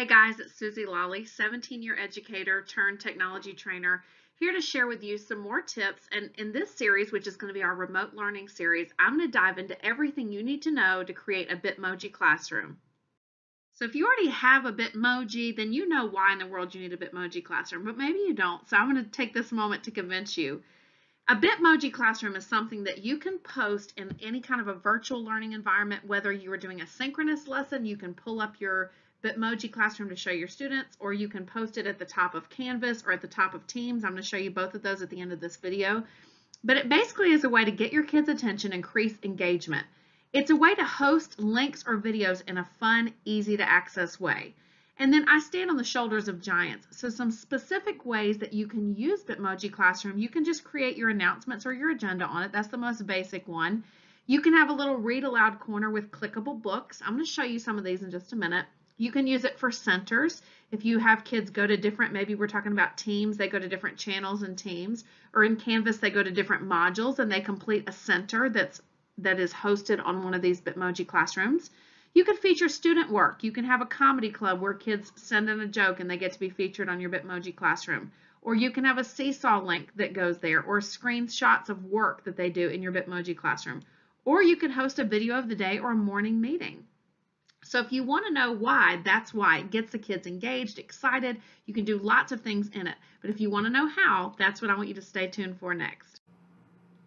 Hey guys, it's Suzy Lolley, 17 year educator turned technology trainer, here to share with you some more tips. And in this series, which is going to be our remote learning series, I'm going to dive into everything you need to know to create a Bitmoji classroom. So if you already have a Bitmoji, then you know why in the world you need a Bitmoji classroom, but maybe you don't. So I'm going to take this moment to convince you. A Bitmoji classroom is something that you can post in any kind of a virtual learning environment, whether you are doing a synchronous lesson, you can pull up your Bitmoji Classroom to show your students, or you can post it at the top of Canvas or at the top of Teams. I'm going to show you both of those at the end of this video. But it basically is a way to get your kids' attention, increase engagement. It's a way to host links or videos in a fun, easy to access way. And then I stand on the shoulders of giants. So some specific ways that you can use Bitmoji Classroom, you can just create your announcements or your agenda on it. That's the most basic one. You can have a little read aloud corner with clickable books. I'm going to show you some of these in just a minute. You can use it for centers. If you have kids go to different, maybe we're talking about teams, they go to different channels and teams, or in Canvas, they go to different modules and they complete a center that's that is hosted on one of these Bitmoji classrooms. You can feature student work. You can have a comedy club where kids send in a joke and they get to be featured on your Bitmoji classroom. Or you can have a seesaw link that goes there or screenshots of work that they do in your Bitmoji classroom. Or you can host a video of the day or a morning meeting. So if you want to know why, that's why. It gets the kids engaged, excited. You can do lots of things in it. But if you want to know how, that's what I want you to stay tuned for next.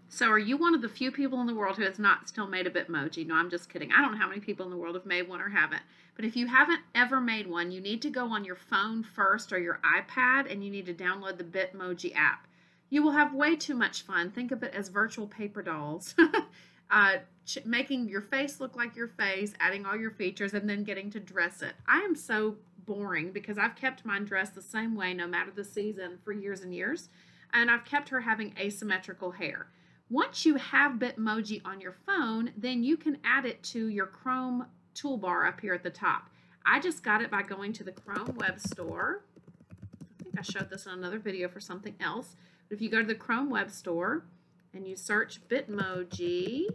So are you one of the few people in the world who has not still made a Bitmoji? No, I'm just kidding. I don't know how many people in the world have made one or haven't. But if you haven't ever made one, you need to go on your phone first or your iPad and you need to download the Bitmoji app. You will have way too much fun. Think of it as virtual paper dolls. uh, making your face look like your face, adding all your features, and then getting to dress it. I am so boring because I've kept mine dressed the same way no matter the season for years and years, and I've kept her having asymmetrical hair. Once you have Bitmoji on your phone, then you can add it to your Chrome toolbar up here at the top. I just got it by going to the Chrome Web Store. I think I showed this in another video for something else. But if you go to the Chrome Web Store and you search Bitmoji,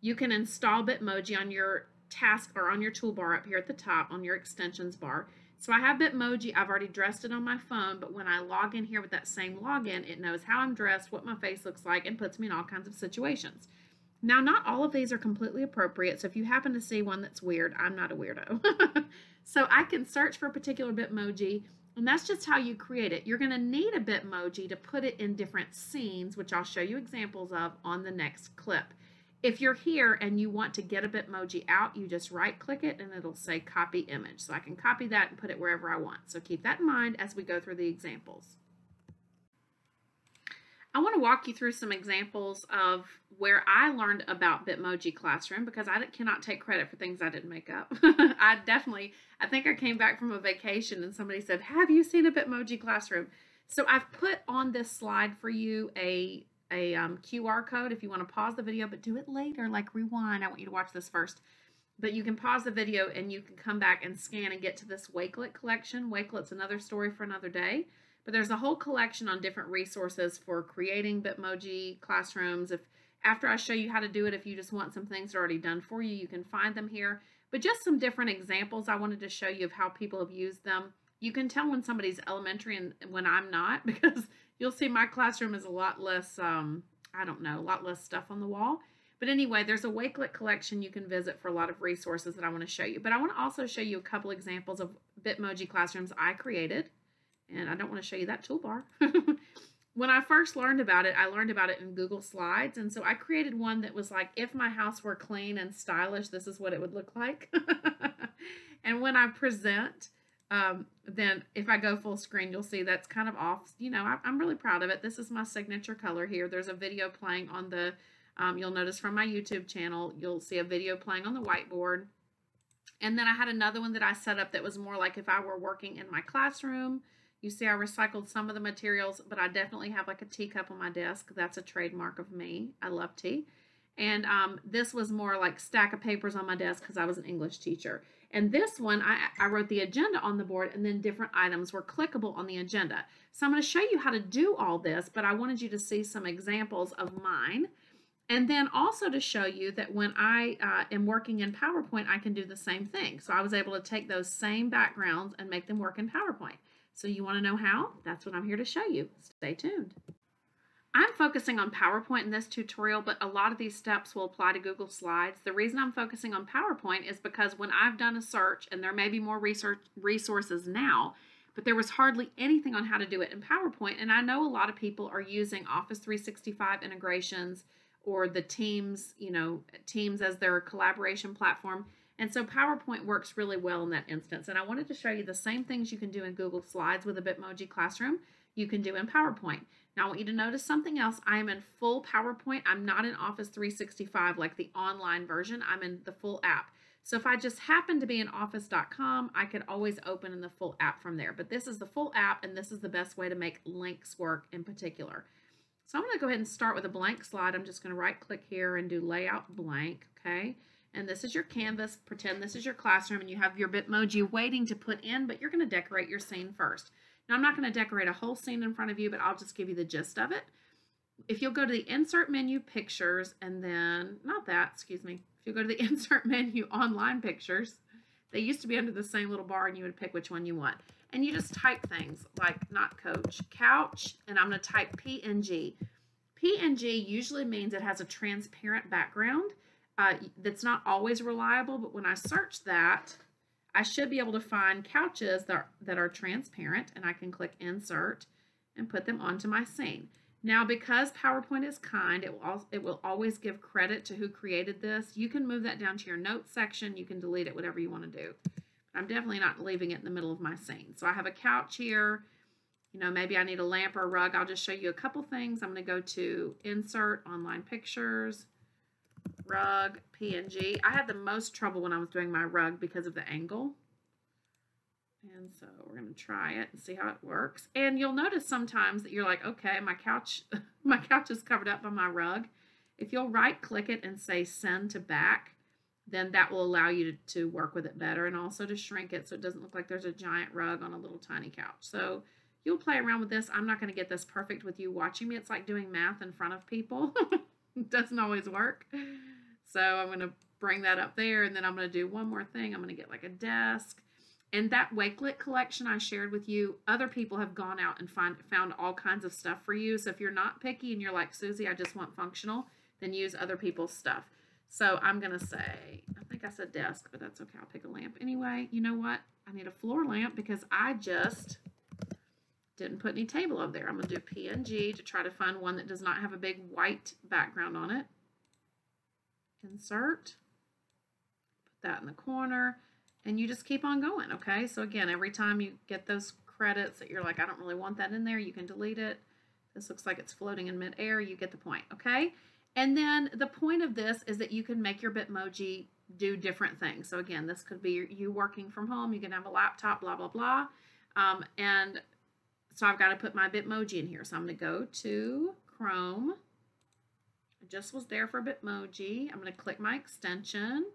you can install Bitmoji on your task or on your toolbar up here at the top on your extensions bar. So I have Bitmoji, I've already dressed it on my phone, but when I log in here with that same login, it knows how I'm dressed, what my face looks like, and puts me in all kinds of situations. Now, not all of these are completely appropriate, so if you happen to see one that's weird, I'm not a weirdo. so I can search for a particular Bitmoji, and that's just how you create it. You're going to need a Bitmoji to put it in different scenes, which I'll show you examples of on the next clip. If you're here and you want to get a Bitmoji out, you just right click it and it'll say copy image. So I can copy that and put it wherever I want. So keep that in mind as we go through the examples. I want to walk you through some examples of where I learned about Bitmoji Classroom because I cannot take credit for things I didn't make up. I definitely, I think I came back from a vacation and somebody said, have you seen a Bitmoji Classroom? So I've put on this slide for you a a um, QR code if you want to pause the video, but do it later, like rewind. I want you to watch this first. But you can pause the video and you can come back and scan and get to this Wakelet collection. Wakelet's another story for another day. But there's a whole collection on different resources for creating Bitmoji classrooms. If After I show you how to do it, if you just want some things already done for you, you can find them here. But just some different examples I wanted to show you of how people have used them. You can tell when somebody's elementary and when I'm not because You'll see my classroom is a lot less, um, I don't know, a lot less stuff on the wall. But anyway, there's a Wakelet collection you can visit for a lot of resources that I want to show you. But I want to also show you a couple examples of Bitmoji classrooms I created. And I don't want to show you that toolbar. when I first learned about it, I learned about it in Google Slides. And so I created one that was like, if my house were clean and stylish, this is what it would look like. and when I present, um, then if I go full screen, you'll see that's kind of off. You know, I, am really proud of it. This is my signature color here. There's a video playing on the, um, you'll notice from my YouTube channel, you'll see a video playing on the whiteboard. And then I had another one that I set up that was more like if I were working in my classroom. You see I recycled some of the materials, but I definitely have like a teacup on my desk. That's a trademark of me. I love tea. And um, this was more like stack of papers on my desk because I was an English teacher. And this one, I, I wrote the agenda on the board and then different items were clickable on the agenda. So I'm going to show you how to do all this, but I wanted you to see some examples of mine. And then also to show you that when I uh, am working in PowerPoint, I can do the same thing. So I was able to take those same backgrounds and make them work in PowerPoint. So you want to know how? That's what I'm here to show you. Stay tuned. I'm focusing on PowerPoint in this tutorial, but a lot of these steps will apply to Google Slides. The reason I'm focusing on PowerPoint is because when I've done a search, and there may be more research resources now, but there was hardly anything on how to do it in PowerPoint. And I know a lot of people are using Office 365 integrations or the Teams, you know, Teams as their collaboration platform. And so PowerPoint works really well in that instance. And I wanted to show you the same things you can do in Google Slides with a Bitmoji Classroom, you can do in PowerPoint. Now, I want you to notice something else. I am in full PowerPoint. I'm not in Office 365 like the online version. I'm in the full app. So if I just happen to be in office.com, I could always open in the full app from there. But this is the full app, and this is the best way to make links work in particular. So I'm going to go ahead and start with a blank slide. I'm just going to right click here and do layout blank, okay? And this is your canvas. Pretend this is your classroom and you have your Bitmoji waiting to put in, but you're going to decorate your scene first. Now, I'm not going to decorate a whole scene in front of you, but I'll just give you the gist of it. If you'll go to the Insert menu, Pictures, and then, not that, excuse me. If you go to the Insert menu, Online Pictures, they used to be under the same little bar, and you would pick which one you want. And you just type things like, not coach, couch, and I'm going to type PNG. PNG usually means it has a transparent background. Uh, that's not always reliable, but when I search that, I should be able to find couches that are, that are transparent and I can click insert and put them onto my scene. Now, because PowerPoint is kind, it will, also, it will always give credit to who created this. You can move that down to your notes section. You can delete it, whatever you want to do. I'm definitely not leaving it in the middle of my scene. So I have a couch here. You know, maybe I need a lamp or a rug. I'll just show you a couple things. I'm going to go to Insert, Online Pictures, rug, PNG. I had the most trouble when I was doing my rug because of the angle. And so we're going to try it and see how it works. And you'll notice sometimes that you're like, okay, my couch, my couch is covered up by my rug. If you'll right click it and say send to back, then that will allow you to, to work with it better and also to shrink it so it doesn't look like there's a giant rug on a little tiny couch. So you'll play around with this. I'm not going to get this perfect with you watching me. It's like doing math in front of people. doesn't always work. So I'm going to bring that up there and then I'm going to do one more thing. I'm going to get like a desk. And that Wakelet collection I shared with you, other people have gone out and find, found all kinds of stuff for you. So if you're not picky and you're like, Suzy, I just want functional, then use other people's stuff. So I'm going to say, I think I said desk, but that's okay. I'll pick a lamp anyway. You know what? I need a floor lamp because I just didn't put any table up there. I'm going to do PNG to try to find one that does not have a big white background on it insert, put that in the corner, and you just keep on going, okay? So again, every time you get those credits that you're like, I don't really want that in there, you can delete it. This looks like it's floating in midair. You get the point, okay? And then the point of this is that you can make your Bitmoji do different things. So again, this could be you working from home. You can have a laptop, blah, blah, blah. Um, and so I've got to put my Bitmoji in here. So I'm going to go to Chrome just was there for a Bitmoji. I'm going to click my extension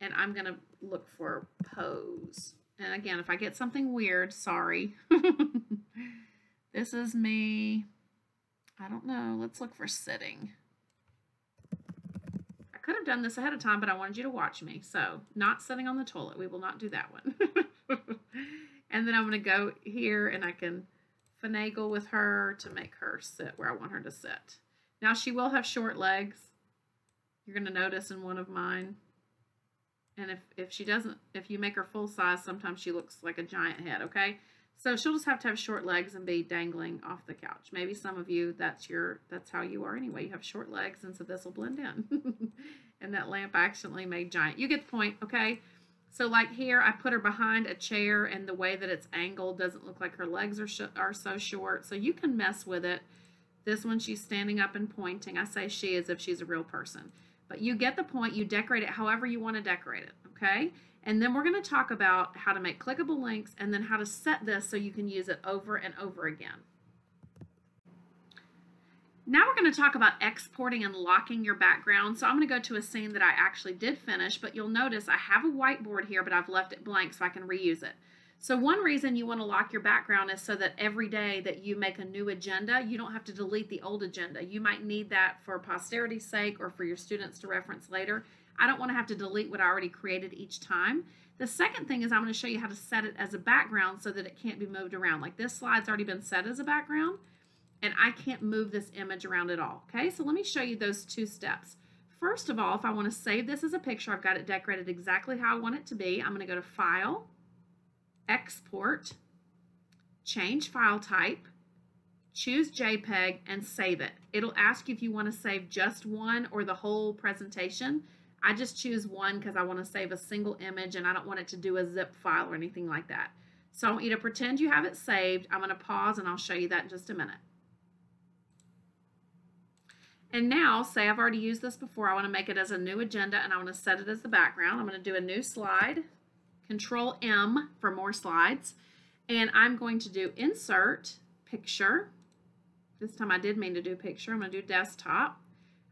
and I'm going to look for pose. And again, if I get something weird, sorry. this is me. I don't know. Let's look for sitting. I could have done this ahead of time, but I wanted you to watch me. So not sitting on the toilet. We will not do that one. and then I'm going to go here and I can finagle with her to make her sit where I want her to sit. Now she will have short legs. You're going to notice in one of mine. And if, if she doesn't, if you make her full size, sometimes she looks like a giant head, okay? So she'll just have to have short legs and be dangling off the couch. Maybe some of you, that's your, that's how you are anyway. You have short legs, and so this will blend in. and that lamp accidentally made giant. You get the point, okay? So like here, I put her behind a chair, and the way that it's angled doesn't look like her legs are, are so short. So you can mess with it. This one, she's standing up and pointing. I say she as if she's a real person. But you get the point. You decorate it however you want to decorate it, okay? And then we're going to talk about how to make clickable links and then how to set this so you can use it over and over again. Now we're going to talk about exporting and locking your background. So I'm going to go to a scene that I actually did finish, but you'll notice I have a whiteboard here, but I've left it blank so I can reuse it. So one reason you want to lock your background is so that every day that you make a new agenda, you don't have to delete the old agenda. You might need that for posterity's sake or for your students to reference later. I don't want to have to delete what I already created each time. The second thing is I'm going to show you how to set it as a background so that it can't be moved around. Like this slide's already been set as a background and I can't move this image around at all. Okay, so let me show you those two steps. First of all, if I want to save this as a picture, I've got it decorated exactly how I want it to be. I'm going to go to File, Export, change file type, choose JPEG, and save it. It'll ask you if you want to save just one or the whole presentation. I just choose one because I want to save a single image and I don't want it to do a zip file or anything like that. So I want you to pretend you have it saved. I'm going to pause and I'll show you that in just a minute. And now, say I've already used this before, I want to make it as a new agenda and I want to set it as the background. I'm going to do a new slide, Control M for more slides, and I'm going to do Insert, Picture. This time I did mean to do picture. I'm going to do desktop.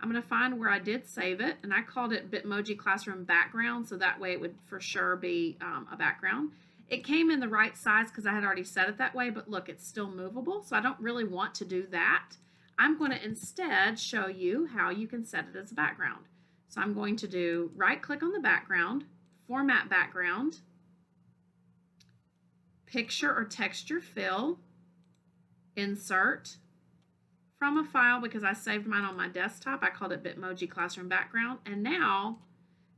I'm going to find where I did save it, and I called it Bitmoji Classroom Background, so that way it would for sure be um, a background. It came in the right size because I had already set it that way, but look, it's still movable, so I don't really want to do that. I'm going to instead show you how you can set it as a background. So I'm going to do right click on the background, format background, picture or texture fill, insert from a file because I saved mine on my desktop. I called it Bitmoji Classroom Background. And now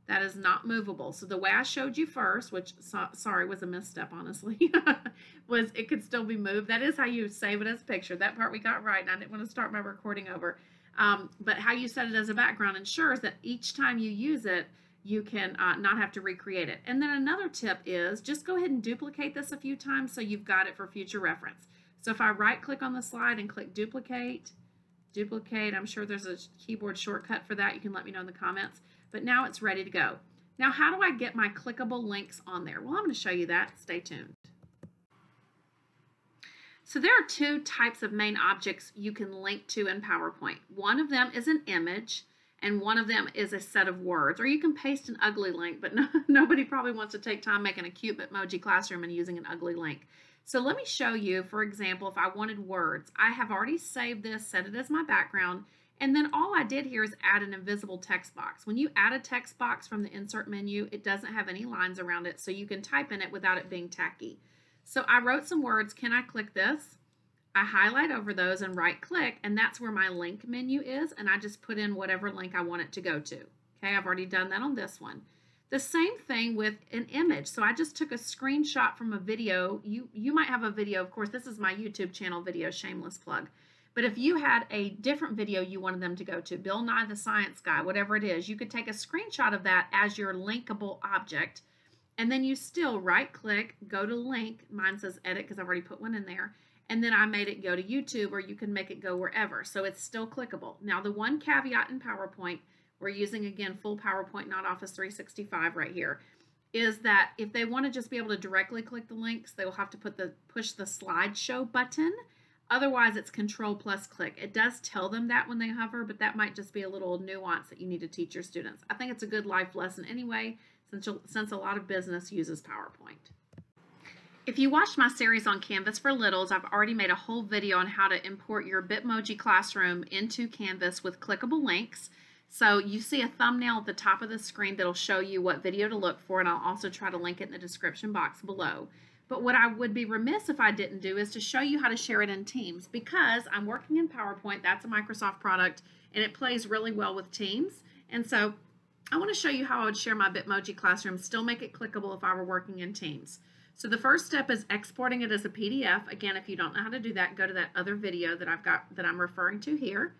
that is not movable. So the way I showed you first, which so, sorry was a misstep honestly, was it could still be moved. That is how you save it as a picture. That part we got right, and I didn't want to start my recording over. Um, but how you set it as a background ensures that each time you use it, you can uh, not have to recreate it. And then another tip is just go ahead and duplicate this a few times so you've got it for future reference. So if I right click on the slide and click duplicate, duplicate, I'm sure there's a keyboard shortcut for that. You can let me know in the comments but now it's ready to go. Now, how do I get my clickable links on there? Well, I'm going to show you that. Stay tuned. So there are two types of main objects you can link to in PowerPoint. One of them is an image, and one of them is a set of words. Or you can paste an ugly link, but no, nobody probably wants to take time making a cute Bitmoji classroom and using an ugly link. So let me show you, for example, if I wanted words. I have already saved this, set it as my background, and then all I did here is add an invisible text box. When you add a text box from the insert menu, it doesn't have any lines around it, so you can type in it without it being tacky. So I wrote some words. Can I click this? I highlight over those and right click, and that's where my link menu is, and I just put in whatever link I want it to go to. Okay, I've already done that on this one. The same thing with an image. So I just took a screenshot from a video. You, you might have a video. Of course, this is my YouTube channel video, shameless plug. But if you had a different video you wanted them to go to, Bill Nye the Science Guy, whatever it is, you could take a screenshot of that as your linkable object. And then you still right click, go to link. Mine says edit because I've already put one in there. And then I made it go to YouTube or you can make it go wherever. So it's still clickable. Now the one caveat in PowerPoint, we're using again full PowerPoint, not Office 365 right here, is that if they want to just be able to directly click the links, they will have to put the push the slideshow button Otherwise, it's control plus click. It does tell them that when they hover, but that might just be a little nuance that you need to teach your students. I think it's a good life lesson anyway, since, since a lot of business uses PowerPoint. If you watched my series on Canvas for Littles, I've already made a whole video on how to import your Bitmoji Classroom into Canvas with clickable links. So you see a thumbnail at the top of the screen that'll show you what video to look for, and I'll also try to link it in the description box below. But what I would be remiss if I didn't do is to show you how to share it in Teams because I'm working in PowerPoint. That's a Microsoft product and it plays really well with Teams. And so I want to show you how I would share my Bitmoji Classroom, still make it clickable if I were working in Teams. So the first step is exporting it as a PDF. Again, if you don't know how to do that, go to that other video that I've got that I'm referring to here.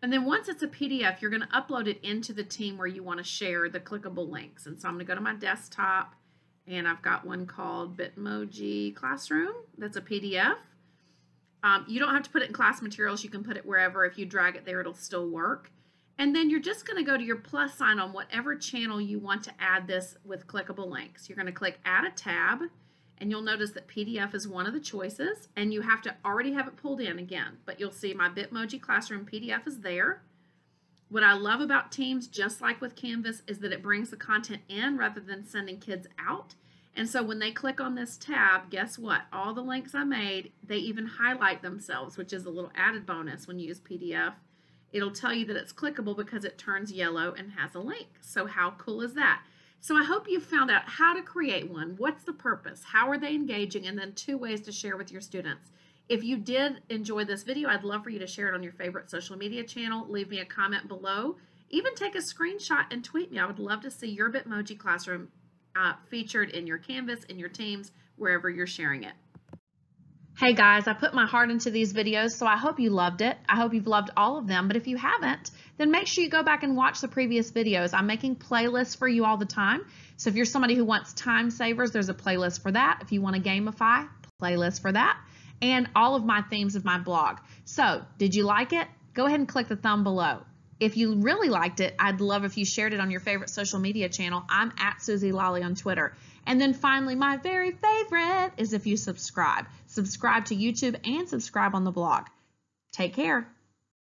And then once it's a PDF, you're going to upload it into the team where you want to share the clickable links. And so I'm going to go to my desktop and I've got one called Bitmoji Classroom. That's a PDF. Um, you don't have to put it in class materials. You can put it wherever. If you drag it there, it'll still work. And then you're just going to go to your plus sign on whatever channel you want to add this with clickable links. You're going to click Add a Tab, and you'll notice that PDF is one of the choices, and you have to already have it pulled in again. But you'll see my Bitmoji Classroom PDF is there. What I love about Teams, just like with Canvas, is that it brings the content in rather than sending kids out. And so when they click on this tab, guess what? All the links I made, they even highlight themselves, which is a little added bonus when you use PDF. It'll tell you that it's clickable because it turns yellow and has a link. So how cool is that? So I hope you found out how to create one. What's the purpose? How are they engaging? And then two ways to share with your students. If you did enjoy this video, I'd love for you to share it on your favorite social media channel. Leave me a comment below. Even take a screenshot and tweet me. I would love to see your Bitmoji classroom uh, featured in your Canvas, in your Teams, wherever you're sharing it. Hey guys, I put my heart into these videos, so I hope you loved it. I hope you've loved all of them, but if you haven't, then make sure you go back and watch the previous videos. I'm making playlists for you all the time. So if you're somebody who wants time savers, there's a playlist for that. If you want to gamify, playlist for that. And all of my themes of my blog. So did you like it? Go ahead and click the thumb below. If you really liked it, I'd love if you shared it on your favorite social media channel. I'm at Suzy Lolley on Twitter. And then finally, my very favorite is if you subscribe. Subscribe to YouTube and subscribe on the blog. Take care.